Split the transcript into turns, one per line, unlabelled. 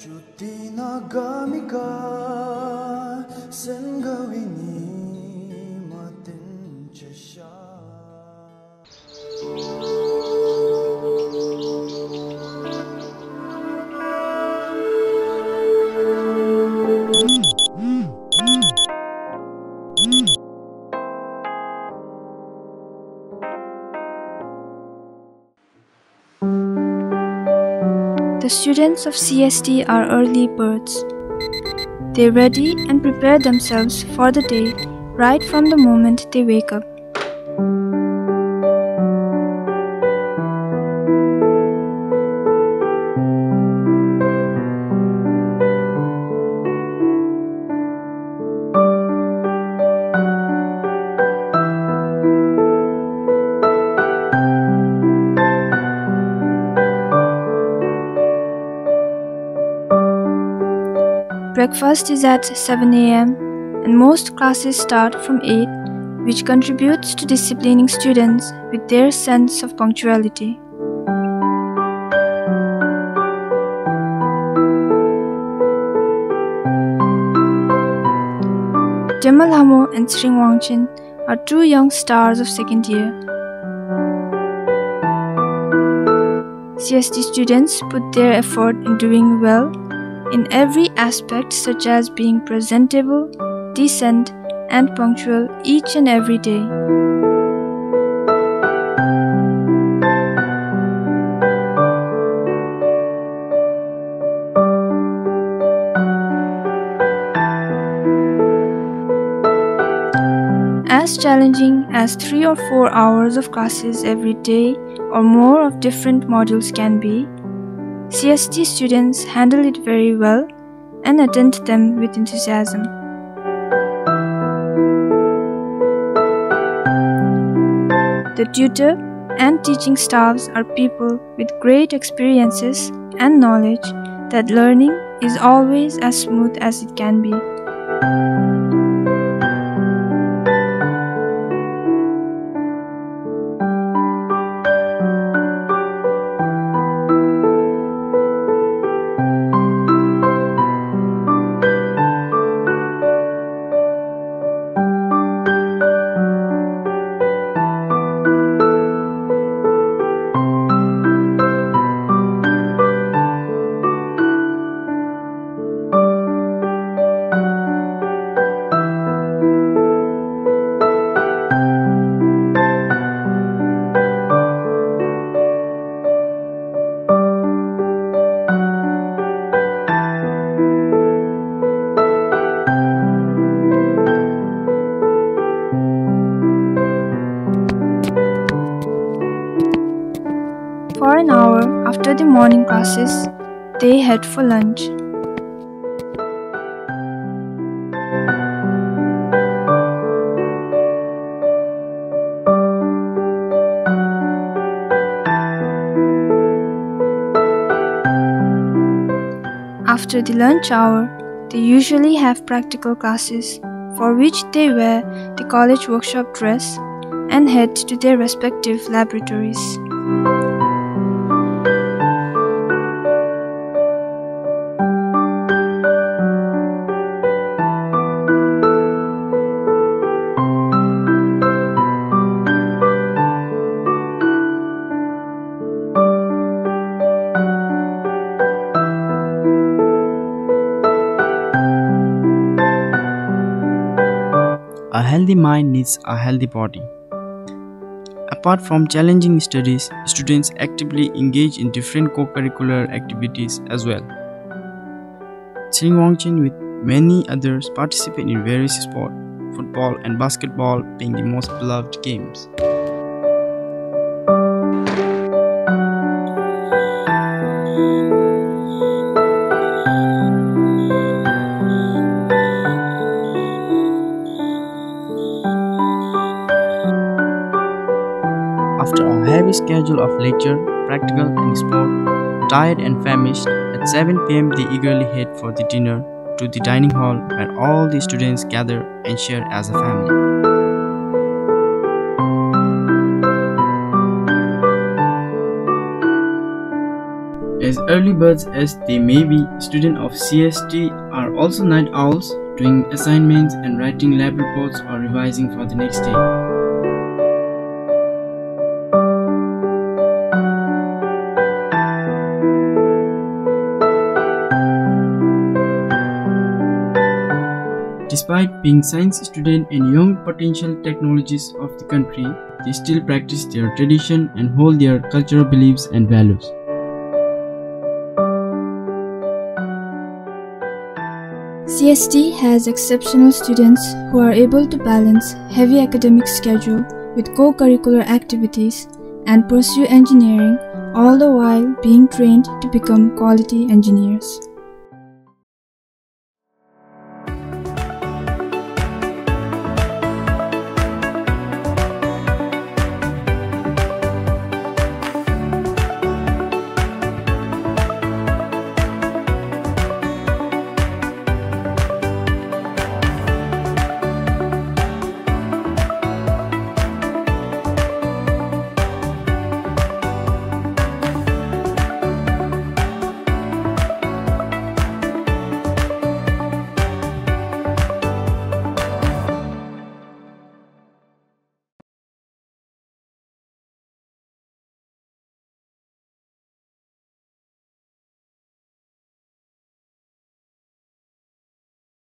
Cuti
The students of CST are early birds. They ready and prepare themselves for the day right from the moment they wake up. Breakfast is at 7 am and most classes start from 8, which contributes to disciplining students with their sense of punctuality. Jamal Hamo and Sring Wangchin are two young stars of second year. CST students put their effort in doing well in every aspect, such as being presentable, decent, and punctual each and every day. As challenging as 3 or 4 hours of classes every day or more of different modules can be, CST students handle it very well and attend them with enthusiasm. The tutor and teaching staffs are people with great experiences and knowledge that learning is always as smooth as it can be. For an hour after the morning classes, they head for lunch. After the lunch hour, they usually have practical classes for which they wear the college workshop dress and head to their respective laboratories.
A healthy mind needs a healthy body. Apart from challenging studies, students actively engage in different co-curricular activities as well. Sing Wangchin with many others participate in various sports, football and basketball being the most beloved games. After a heavy schedule of lecture, practical, and sport, tired and famished, at 7 pm they eagerly head for the dinner to the dining hall where all the students gather and share as a family. As early birds as they may be, students of CST are also night owls, doing assignments and writing lab reports or revising for the next day. Despite being science students and young potential technologists of the country, they still practice their tradition and hold their cultural beliefs and values.
CST has exceptional students who are able to balance heavy academic schedule with co-curricular activities and pursue engineering all the while being trained to become quality engineers.